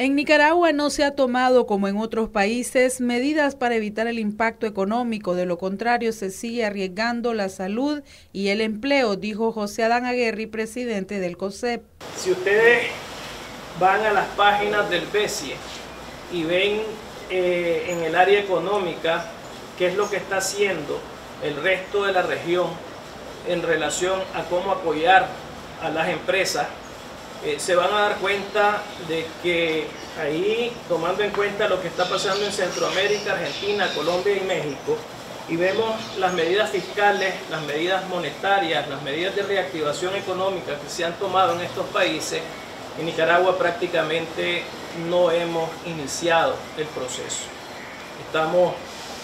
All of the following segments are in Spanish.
En Nicaragua no se ha tomado, como en otros países, medidas para evitar el impacto económico. De lo contrario, se sigue arriesgando la salud y el empleo, dijo José Adán Aguerri, presidente del COSEP. Si ustedes van a las páginas del BESIE y ven eh, en el área económica qué es lo que está haciendo el resto de la región en relación a cómo apoyar a las empresas, eh, se van a dar cuenta de que ahí, tomando en cuenta lo que está pasando en Centroamérica, Argentina, Colombia y México, y vemos las medidas fiscales, las medidas monetarias, las medidas de reactivación económica que se han tomado en estos países, en Nicaragua prácticamente no hemos iniciado el proceso. Estamos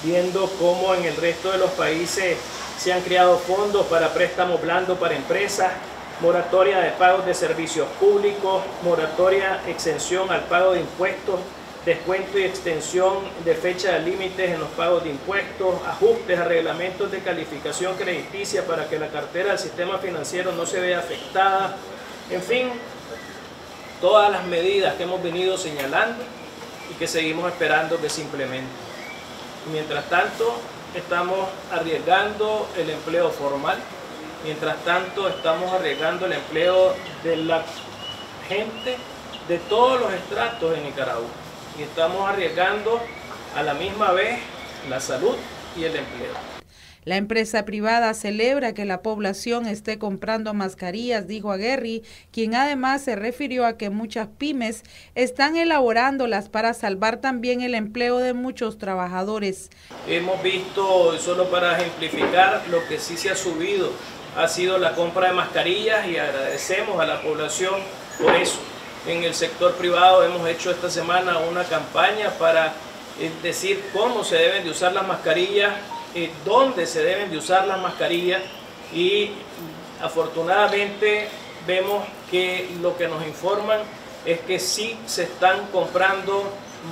viendo cómo en el resto de los países se han creado fondos para préstamos blandos para empresas, moratoria de pagos de servicios públicos, moratoria, exención al pago de impuestos, descuento y extensión de fecha de límites en los pagos de impuestos, ajustes a reglamentos de calificación crediticia para que la cartera del sistema financiero no se vea afectada, en fin, todas las medidas que hemos venido señalando y que seguimos esperando que se implementen. Mientras tanto, estamos arriesgando el empleo formal, Mientras tanto, estamos arriesgando el empleo de la gente de todos los estratos en Nicaragua. Y estamos arriesgando a la misma vez la salud y el empleo. La empresa privada celebra que la población esté comprando mascarillas, dijo Aguerri, quien además se refirió a que muchas pymes están elaborándolas para salvar también el empleo de muchos trabajadores. Hemos visto, solo para ejemplificar, lo que sí se ha subido ha sido la compra de mascarillas y agradecemos a la población por eso. En el sector privado hemos hecho esta semana una campaña para eh, decir cómo se deben de usar las mascarillas, eh, dónde se deben de usar las mascarillas y afortunadamente vemos que lo que nos informan es que sí se están comprando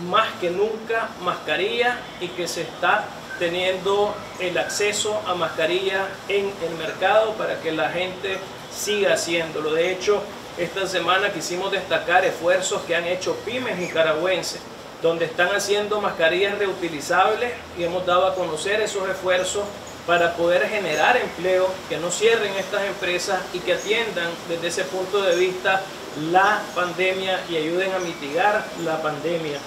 más que nunca mascarillas y que se está teniendo el acceso a mascarilla en el mercado para que la gente siga haciéndolo. De hecho, esta semana quisimos destacar esfuerzos que han hecho pymes nicaragüenses, donde están haciendo mascarillas reutilizables y hemos dado a conocer esos esfuerzos para poder generar empleo, que no cierren estas empresas y que atiendan desde ese punto de vista la pandemia y ayuden a mitigar la pandemia.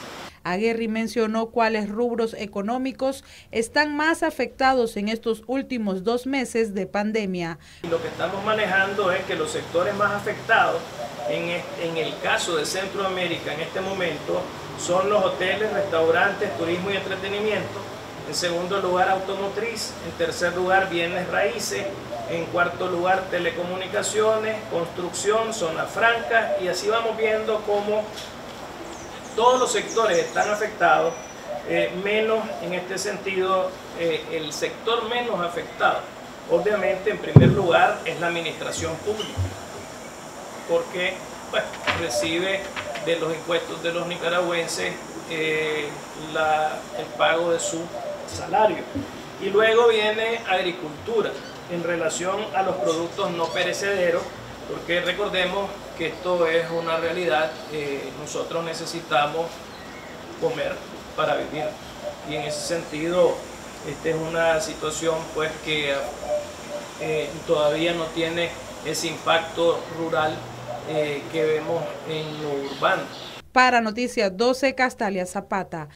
Aguerri mencionó cuáles rubros económicos están más afectados en estos últimos dos meses de pandemia. Lo que estamos manejando es que los sectores más afectados, en, el caso de Centroamérica en este momento, son los hoteles, restaurantes, turismo y entretenimiento. En segundo lugar, automotriz. En tercer lugar, bienes raíces. En cuarto lugar, telecomunicaciones, construcción, zona franca. Y así vamos viendo cómo todos los sectores están afectados, eh, menos en este sentido eh, el sector menos afectado. Obviamente, en primer lugar, es la administración pública, porque recibe de los impuestos de los nicaragüenses eh, el pago de su salario. Y luego viene agricultura en relación a los productos no perecederos, porque recordemos que esto es una realidad, eh, nosotros necesitamos comer para vivir y en ese sentido esta es una situación pues que eh, todavía no tiene ese impacto rural eh, que vemos en lo urbano. Para Noticias 12, Castalia Zapata.